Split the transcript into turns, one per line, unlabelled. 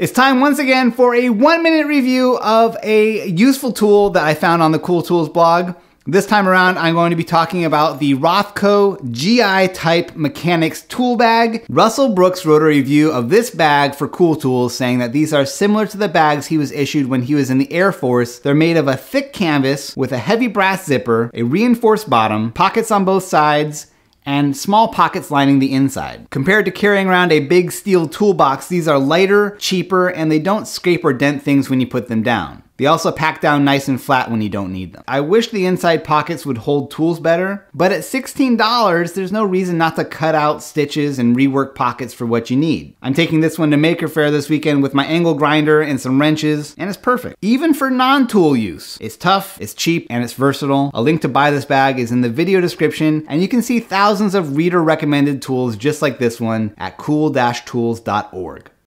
It's time once again for a one minute review of a useful tool that I found on the Cool Tools blog. This time around, I'm going to be talking about the Rothco GI Type Mechanics Tool Bag. Russell Brooks wrote a review of this bag for Cool Tools saying that these are similar to the bags he was issued when he was in the Air Force. They're made of a thick canvas with a heavy brass zipper, a reinforced bottom, pockets on both sides, and small pockets lining the inside. Compared to carrying around a big steel toolbox, these are lighter, cheaper, and they don't scrape or dent things when you put them down. They also pack down nice and flat when you don't need them. I wish the inside pockets would hold tools better, but at $16, there's no reason not to cut out stitches and rework pockets for what you need. I'm taking this one to Maker Faire this weekend with my angle grinder and some wrenches, and it's perfect. Even for non-tool use. It's tough, it's cheap, and it's versatile. A link to buy this bag is in the video description, and you can see thousands of reader recommended tools just like this one at cool-tools.org.